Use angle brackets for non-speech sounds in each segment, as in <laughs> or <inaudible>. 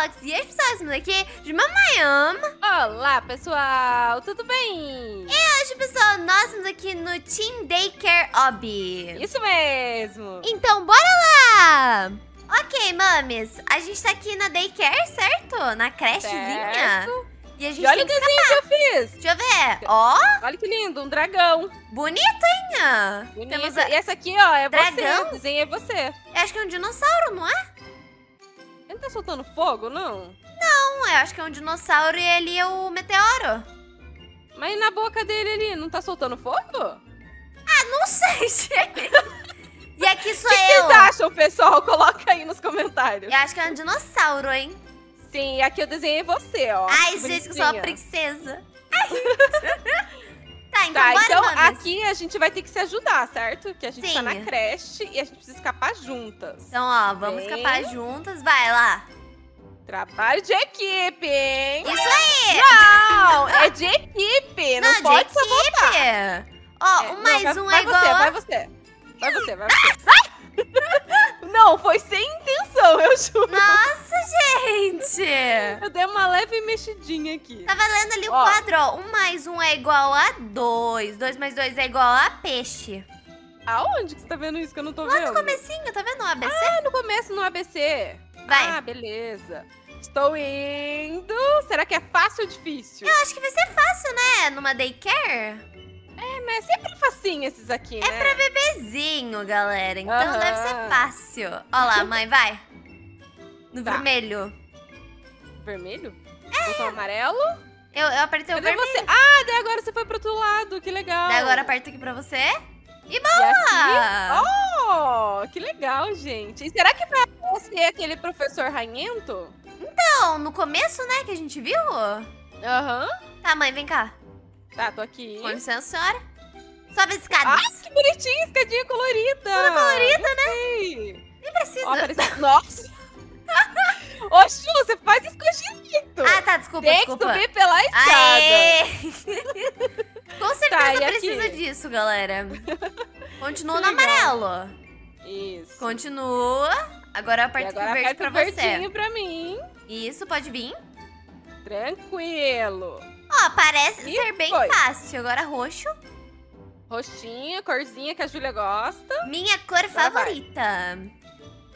Roblox. E pessoal, estamos aqui de Mamayam. Olá, pessoal, tudo bem? E hoje, pessoal, nós estamos aqui no Team Daycare Hobby. Isso mesmo. Então, bora lá! Ok, mames, a gente tá aqui na Daycare, certo? Na crechezinha. Certo. E a gente E olha o desenho que eu fiz. Deixa eu ver. Ó, Olha que lindo, um dragão. bonito, hein? Bonito. Temos E essa aqui, ó, é Dragão? você. O desenho é você. Eu acho que é um dinossauro, não é? Ele tá soltando fogo, não? Não, eu acho que é um dinossauro e ali é o meteoro. Mas na boca dele ali, não tá soltando fogo? Ah, não sei, <laughs> gente. E aqui sou O que eu. vocês acham, pessoal? <laughs> Coloca aí nos comentários. Eu acho que é um dinossauro, hein? Sim, aqui eu desenhei você, ó. Ai, Que gente, que eu sou a bonitinha. princesa. Ai. <laughs> tá, então Tá, então aqui a gente vai ter que se ajudar, certo? Que a gente tá Sim. na creche e a gente precisa escapar juntas. Então, ó, vamos Bem. escapar juntas. Vai lá. Trabalho de equipe, hein? Isso aí. Não, é de equipe, não, de pode equipe. sabotar. Ó, É, um não, mais vai, um vai é igual você, a... vai você. Vai você, vai você. <laughs> não, foi sem intenção, eu juro. Nossa, gente. Eu dei uma leve mexidinha aqui. Tá valendo ali o Ó. quadro, ó. Um mais um é igual a dois. Dois mais dois é igual a peixe. Aonde que você tá vendo isso que eu não tô Lá vendo? no comecinho, tá vendo o ABC? Ah, no começo, no ABC. Vai. Ah, beleza. Estou indo. Será que é fácil ou difícil? Eu acho que vai ser fácil, né? Numa daycare. É, mas é sempre facinho esses aqui, É né? pra bebezinho, galera. Então Aham. deve ser fácil. Ó lá, mãe, vai. Tá. vermelho. Vermelho? Botão amarelo? Eu, eu apertei o Cadê vermelho. você? Ah, daí agora você foi pro outro lado. Que legal. Daí agora aperto aqui pra você. E E boa! aqui? Oh, que legal, gente. E será que vai aparecer aquele professor ranhento? Então, no começo, né, que a gente viu. Aham. Tá, mãe, vem cá. Tá, tô aqui. Com licença, senhora. Sobe as escadas. Ah, que bonitinho, escadinha colorida. Toda colorida, né? Nem precisa. Ó, apareceu... Nossa. Ô, Chu, você faz isso com a. Ah, tá, desculpa, Tem desculpa. que subir pela escada. Aê! <laughs> Com certeza Tá, e aqui? precisa disso, galera. Continua no amarelo. Isso. Continua. Agora E aperto aqui agora verde aperta pra você. pra mim. Isso, pode vir. Tranquilo. Ó, parece E ser bem foi. fácil. Agora roxo. Roxinha, corzinha que a Júlia gosta. Minha cor Agora vai. favorita.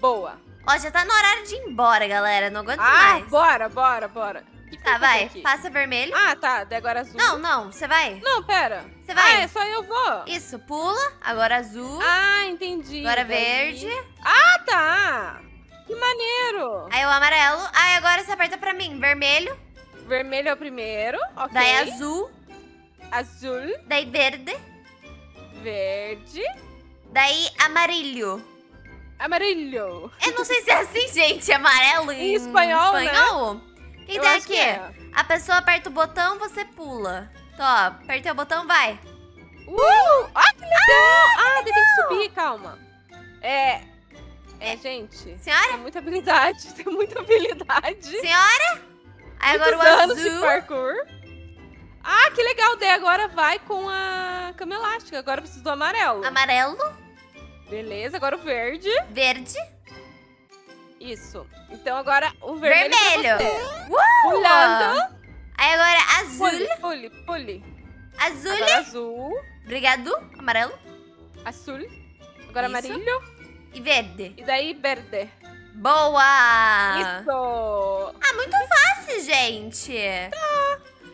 Boa. Ó, já tá no horário de ir embora, galera. Não aguento Ah, mais. bora, bora, bora. O que Tá, vai. aqui? Passa vermelho. Ah, tá. Daí agora azul. Não, não. Você vai. Não, pera. Você vai. Ah, é só eu vou. Isso, pula. Agora azul. Ah, entendi. agora verde. Ah, tá. Que maneiro. Aí o amarelo. Aí agora você aperta pra mim. Vermelho. Vermelho é o primeiro. Ok. Daí azul. Azul, Daí verde. verde, Daí amarilho. Amarilho. Eu não sei se é assim, gente. Amarelo em, Em espanhol, né? espanhol. O que Eu tem aqui? que é. A pessoa aperta o botão, você pula. Então, ó, apertei o botão, vai. Uh! Ah, que legal! ah, daí tem que subir, calma. É. É, gente. Senhora? Tem muita habilidade. <laughs> Tem muita habilidade. Senhora? Aí agora o anos de azul. parkour. Ah, que legal. Daí agora vai com a cama elástica. Agora eu preciso do amarelo. Amarelo, Beleza, agora o verde. verde, Isso. Então agora o vermelho. vermelho. Uh! Pulando. Aí agora azul, Pule, pule, pule. azul, Agora azul. obrigado, amarelo Azul. Agora Isso. amarilho. e verde. E daí verde. Boa! Isso. Ah, muito fácil, gente.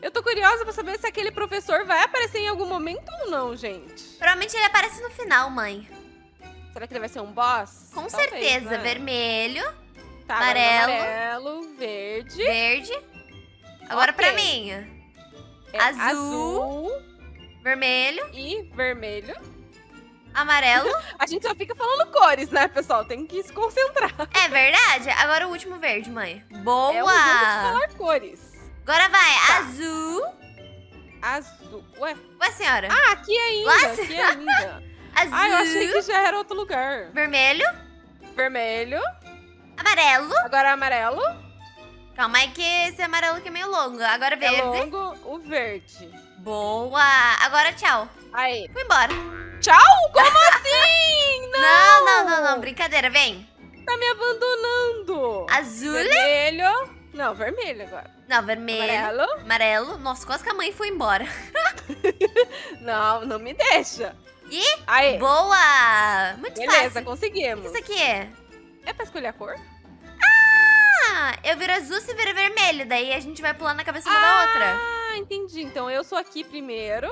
Eu tô curiosa pra saber se aquele professor vai aparecer em algum momento ou não, gente. Provavelmente ele aparece no final, mãe. Será que ele vai ser um boss? Com Talvez, certeza. né? Vermelho, Tá, amarelo. amarelo, verde. verde. Agora pra Ok. mim. é azul. azul Vermelho, e vermelho. amarelo. <laughs> A gente só fica falando cores, né, pessoal? Tem que se concentrar. é verdade? Agora o último verde, mãe. Boa! É de falar cores. Agora vai, Tá. azul. Azul. Ué? Ué, senhora? Ah, aqui ainda. Lá- Aqui <laughs> ainda. Azul. ah, eu achei que já era outro lugar. Vermelho, Vermelho. amarelo. Agora amarelo. Calma aí que esse amarelo aqui é meio longo. Agora É verde. longo. O verde. Boa! Agora tchau. Aí. Fui embora. Tchau? Como assim? <laughs> Não, não, não, não. Brincadeira, vem. tá me abandonando? Azul. Vermelho. Não, vermelho agora. Não, vermelho. Amarelo. Amarelo. Nossa, quase que a mãe foi embora. <laughs> <laughs> Não, não me deixa. Ih, Aí, boa! Muito beleza, fácil. O conseguimos. que isso aqui é? É pra escolher a cor? Ah, eu viro azul, você vira vermelho. Daí a gente vai pular na cabeça uma da outra. Ah, entendi. Então eu sou aqui primeiro.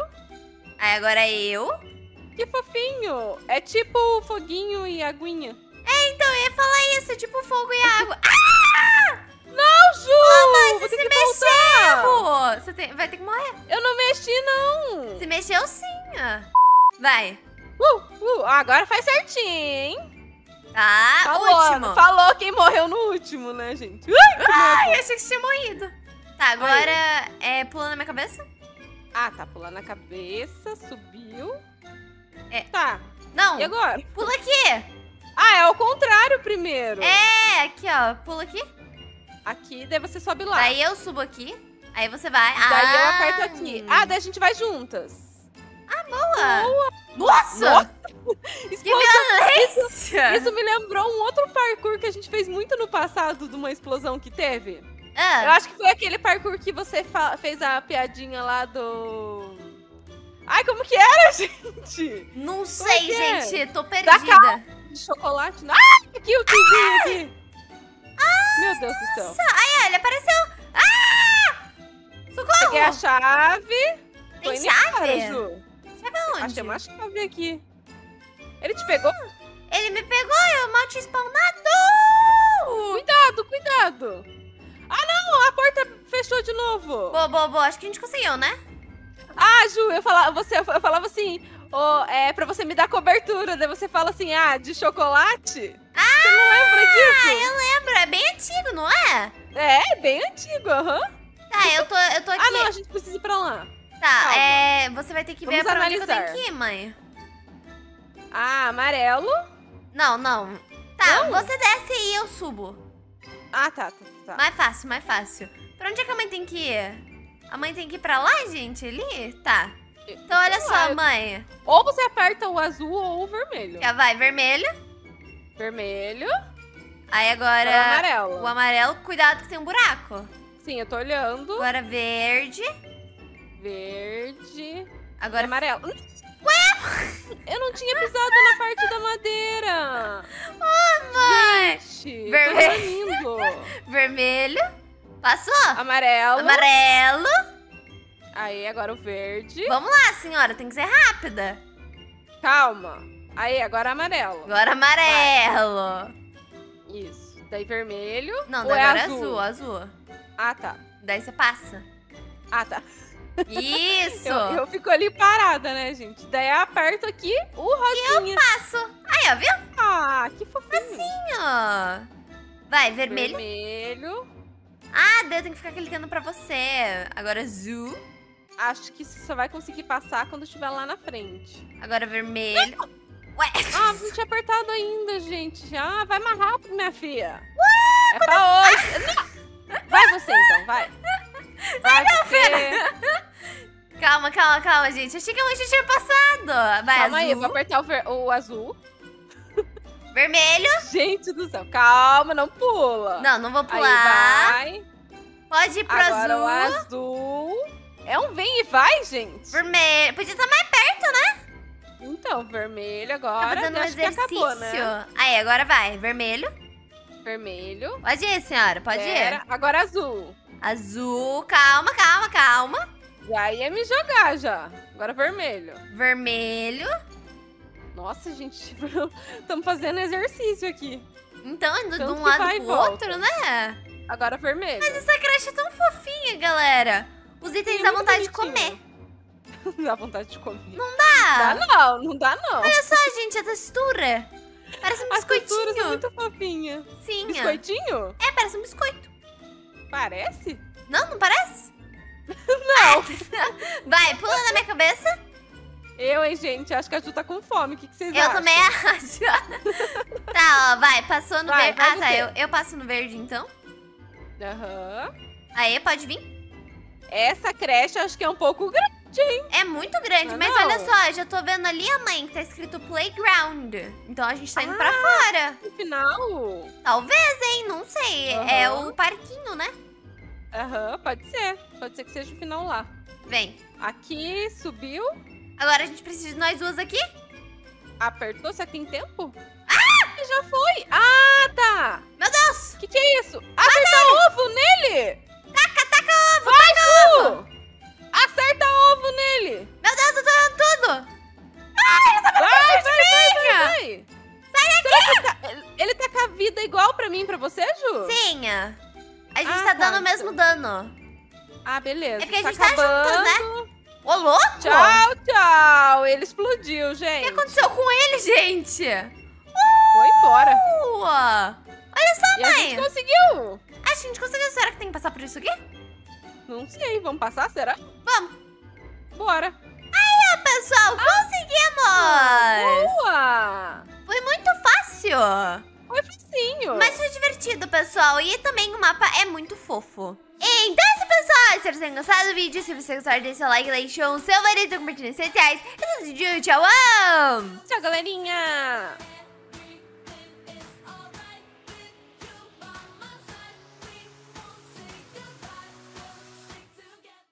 Aí agora eu. Que fofinho. É tipo foguinho e aguinha. Então, eu ia falar isso, é tipo fogo e água. <laughs> Não, Ju! mas você se voltar. Pô, você tem- vai ter que morrer. Eu não mexi, não. Se mexeu sim, ó. Vai. Uh, uh, agora faz certinho, hein? Tá, Falou, último. falou quem morreu no último, né, gente? Ai, eu achei que você tinha morrido. Tá, agora é pulando na minha cabeça? Ah, tá pulando a cabeça, subiu. É. Tá, Não, e agora? pula aqui. Ah, é o contrário primeiro. É, aqui, ó. Pula aqui. Aqui, daí você sobe lá. Daí eu subo aqui. Aí você vai. Daí eu Ah, aperto aqui. Ah, daí a gente vai juntas. Boa. Nossa, Nossa! que Explosão. violência. Isso me lembrou um outro parkour que a gente fez muito no passado, de uma explosão que teve. Eu Ah, acho que foi aquele parkour que você fez a piadinha lá do... Ai, como que era, <laughs> gente? não sei, que é? gente. Tô Da perdida. De chocolate. Ai, aqui o tiozinho aqui. Meu Deus do céu. Ai, ele apareceu. Ah! Socorro. Peguei a chave. Tem chave? Cara, Ju. Chave aonde? Achei uma chave aqui. Ele te pegou? Ele me pegou, eu mal tinha spawnado. Cuidado, cuidado. Ah, não, a porta fechou de novo. Boa, boa, boa. Acho que a gente conseguiu, né? Ah, Ju, eu falava, você, eu falava assim, ó, é pra você me dar cobertura. Daí você fala assim, ah, de chocolate? Você não lembra Ah, disso? eu lembro. É bem antigo, não é? É, bem antigo, aham. Tá, eu tô, eu tô aqui. Ah, não, a gente precisa ir pra lá. Tá, é. Você vai ter que ver Vamos pra onde que eu tenho que ir, mãe. Ah, amarelo. Não, não. Tá, Não? você desce e eu subo. Ah, tá, tá, tá. Mais fácil, mais fácil. Pra onde é que a mãe tem que ir? A mãe tem que ir pra lá, gente? Ali? Tá. Então olha Sei só, eu- mãe. Ou você aperta o azul ou o vermelho. Já vai vermelho. Vermelho. Aí Agora agora amarelo. o amarelo. Cuidado que tem um buraco. Sim, eu tô olhando. Agora verde. Verde. Agora amarelo. Ué! Eu não tinha pisado na parte da madeira. mãe. Gente, Vermelho. <laughs> vermelho. Passou. Amarelo. Amarelo. Aí, agora o verde. Vamos lá, senhora. Tem que ser rápida. Calma. Aí, agora amarelo. Agora amarelo. Isso. Daí vermelho. Não, daí é agora é azul? azul, azul. Ah, tá. Daí você passa. Ah, tá. Isso. Eu, eu fico ali parada, né, gente? Daí eu aperto aqui o rosinha. Passo. Aí, ó, viu? Ah, que fofinho. Assim, ó. Vai, vermelho. Vermelho. Ah, daí eu tenho que ficar clicando pra você. Agora azul. Acho que você só vai conseguir passar quando estiver lá na frente. Agora vermelho. Ué. Ah, não tinha apertado ainda, gente. Ah, vai mais rápido, minha filha. é pra hoje. Não. Vai você, então, vai. Vai você. Calma, calma, calma, gente. Achei que a já tinha passado. Vai, Calma aí, eu azul. vou apertar o, ver- o azul. Vermelho. Gente do céu, calma, não pula. Não, não vou Aí pular. vai. Pode ir pro Agora azul. o azul. É um vem e vai, gente. Vermelho. Podia estar mais perto, né? Então, vermelho Tá agora. fazendo um acho que exercício. acabou, né? Aí, agora vai. Vermelho. Vermelho. Pode ir, senhora. Pode Pera, ir. Agora azul. Azul. Calma, calma, calma. Já ia me jogar já. Agora vermelho. Vermelho. Nossa, gente, <laughs> estamos fazendo exercício aqui. Então, indo de Tanto um lado pro outro, né? Agora vermelho. Mas essa creche é tão fofinha, galera. Os itens Sim, dá vontade de comer. bonitinho. <laughs> Dá vontade de comer. Não Dá. dá, não, não dá não. Olha só, gente, a textura. Parece um As texturas biscoitinho. são muito fofinhas. Sim. Biscoitinho? É, parece um biscoito. Parece? Não, não parece? Vai, pula na minha cabeça. Eu, hein, gente, acho que a Ju tá com fome. O que, que vocês Eu acham? também acho. <laughs> tá, ó, vai, passou no Vai, verde. vai Ah, tá, eu, eu passo no verde então. Aham. Aí, pode vir. Essa creche eu acho que é um pouco grande, Gente, É muito grande, Não, mas não. olha só, eu já tô vendo ali a mãe que tá escrito playground. Então a gente tá indo Ah. pra fora. no final. Talvez, hein? Não sei. É Aham. o parquinho, né? Aham, pode ser. Pode ser que seja o final lá. Vem. Aqui, subiu. Agora a gente precisa de nós duas aqui. Apertou, que tem tempo? Ah! Já foi! Ah, tá! Meu Deus! Que que é isso? Acerta ovo nele! Taca, taca ovo, Vai, taca ovo! Acerta ovo nele! Meu Deus, eu tô dando tudo! Vai, vai, vai, vai, Minha. vai! Sai daqui! Ele tá com a vida igual pra mim e pra você, Ju? Sim. A gente Ah, tá tá, dando o mesmo dano. Ah, beleza. É porque a tá gente tá juntas, né? Ô, louco! Tchau, tchau! Ele explodiu, O que gente. aconteceu com ele, gente? Foi embora. Boa! Olha só, E a mãe. gente conseguiu! Acho que a gente conseguiu. Será que tem que passar por isso aqui? Não sei, vamos passar, será? Vamos. Bora. Ah, pessoal, conseguimos! Boa! Foi muito fácil. Foi facinho. Mas foi divertido, pessoal. E também o mapa é muito fofo. Então pessoal. Espero que tenham gostado do vídeo. Se você gostar, deixe seu like, deixe um seu favorito, compartilhe nas redes sociais. E tudo de tchau! Tchau, galerinha!